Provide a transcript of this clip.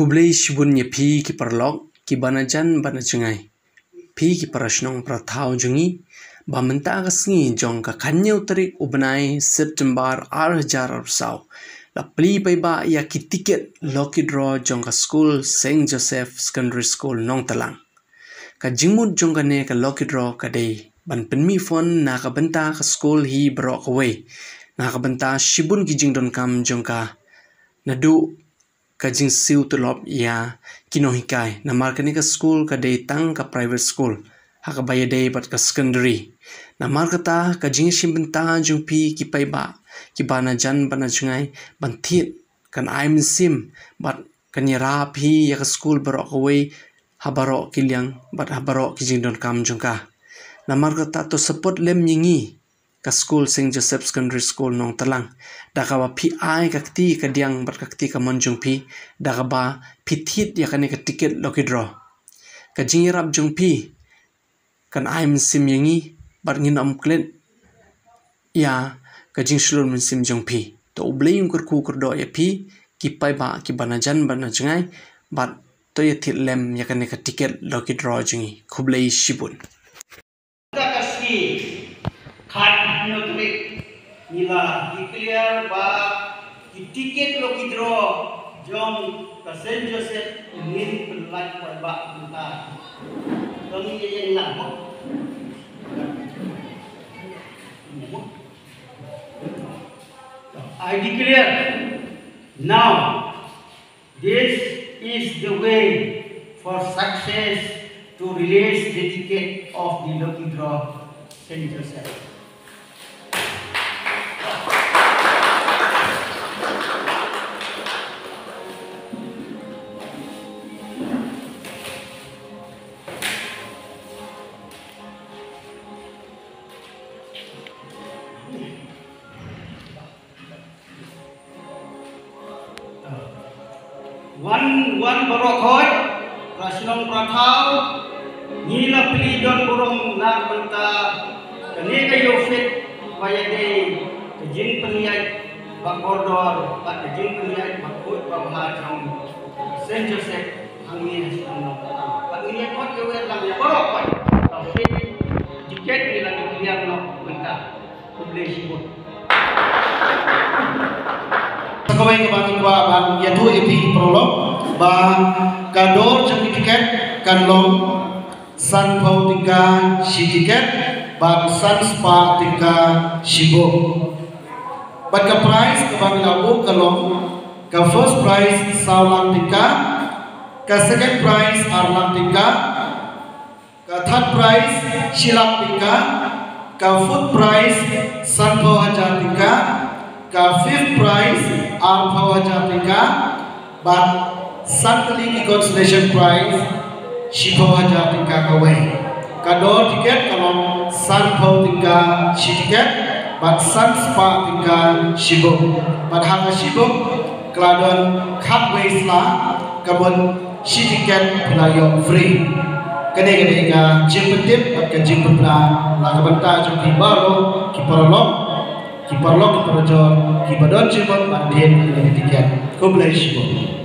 Kublai shibun ye pi ki perlok ki banajan bana jengai. Pi ki parashnong prathau jungi ba menta ka sngi jong ka kanya utari ubnai September ar hajar sau. La pli pai ba ya ki tiket lucky draw jong ka school St. Joseph Secondary School nong talang. Ka jingmut jong ka ne ka lucky draw ka day ban penmi phone na ka benta ka school hi brok away. Na ka benta shibun ki jingdon kam jong ka nadu ka jing siu tu lop ya kino hikai na mar ka school ka day tang ka private school. Ha ka baya day bat ka secondary. Na mar ka jing shim ben ta jung pi ki pai ba. Ki ba na jan ba na jungai ban thit kan aim sim bat kan ya ra pi ya ka school baro ka wei ha baro ki liang bat ha baro ki jing don kam jung ka. Na mar ka ta to support lem yingi ka school St. Joseph Secondary School nong talang. Daka ba pi ai ka kti ka diang bat ka kti ka monjung pi. Daka ba pi tit ya kani ka tiket loki draw. Ka jingirap jung pi. Kan ai sim yangi bat ngin am klen. Ya ka jing shulun min sim jung pi. To ublay yung kurku kurdo ya pi. Ki pai ba ki banajan bana jengay. Bat to ya tit lem ya kani ka tiket loki draw jungi. Kublay shibun. lịch là declare cái ticket lo cái draw John ka Saint Joseph min pelak ba kita kami yang nak I declare now this is the way for success to release the ticket of the lucky draw Saint Joseph. One one borok hoy rasulong prathau nila pili don burung nak benta kani kayo fit bayade kejin peniyat bakordor pak kejin peniyat bakut babha jong Saint Joseph angin hasilong pak ini kot kewe lang ya borok hoy fit tiket nila dikliar no benta. Kuble sibut kawai ke bang dua bang ya tu ipi prolog bang kador jam tiket kan long san pau tika si tiket bang san spa tika shibo bang ka price ke bang labu kalong ka first prize saulang tika ka second prize arlang tika ka third prize shilak tika ka fourth prize san pau hajar tika ka fifth prize Alpha Jatika but suddenly the consolation prize Shiva Jatika kawe kado tiket kalau San Tika si tiket but San Spa Tika Shiva but hanga Shiva keladon cutways lah kabun si tiket pelayong free kene kene ka jimpetip at ka jimpetla la kabanta jom kibaro kiparolok kiparlok kiparjo kibadon mantin ini tiket. God bless you.